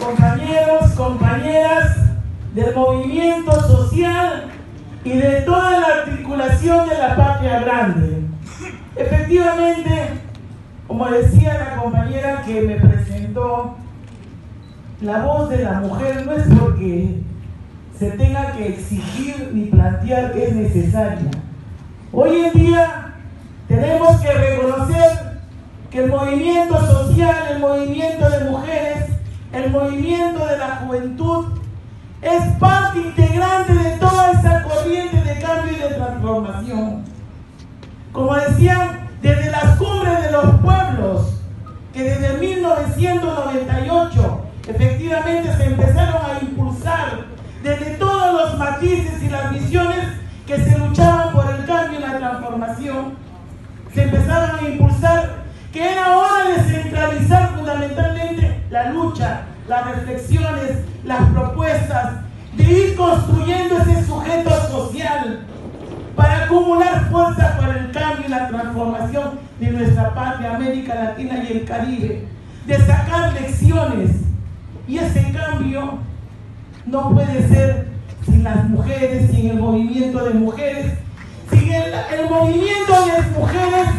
compañeros, compañeras del movimiento social y de toda la articulación de la patria grande. Efectivamente, como decía la compañera que me presentó, la voz de la mujer no es porque se tenga que exigir ni plantear que es necesaria. Hoy en día tenemos que reconocer que el movimiento social, el movimiento de mujeres, el movimiento de la juventud es parte integrante de toda esa corriente de cambio y de transformación. Como decían, desde las cumbres de los pueblos, que desde 1998 efectivamente se empezaron a impulsar desde todos los matices y las visiones que se luchaban por el cambio y la transformación, se empezaron a impulsar que era hora de centralizar las reflexiones, las propuestas, de ir construyendo ese sujeto social para acumular fuerza para el cambio y la transformación de nuestra patria, América Latina y el Caribe, de sacar lecciones. Y ese cambio no puede ser sin las mujeres, sin el movimiento de mujeres, sin el, movimiento de mujeres